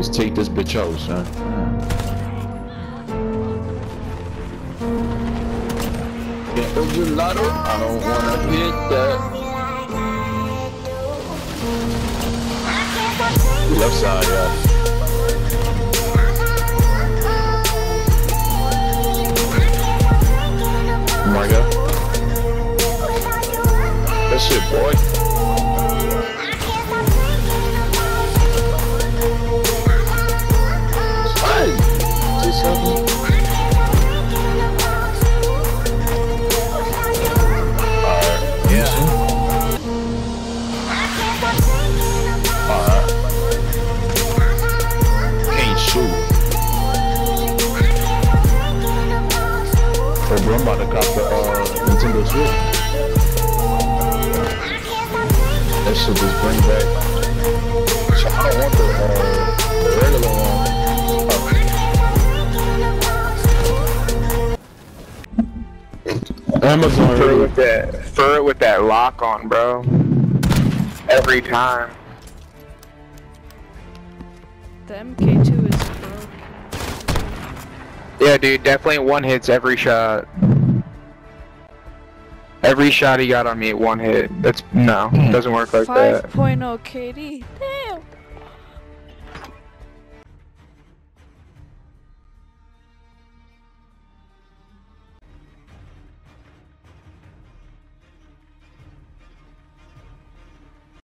Just take this bitch out, son. Yeah, oh, gelato. I don't wanna hit that. Left side, yeah. Margo. That shit, boy. Alright. Can't shoot. Hey, bro, I'm about to cop the uh, Nintendo Switch. That shit just bring back. So I don't want the uh, regular one. Amazon Fur with that, fur with that lock on, bro. Every time. The MK2 is broken. Yeah, dude, definitely one hits every shot. Every shot he got on me, at one hit. That's no, hmm. doesn't work like that. 5.0 KD. Damn.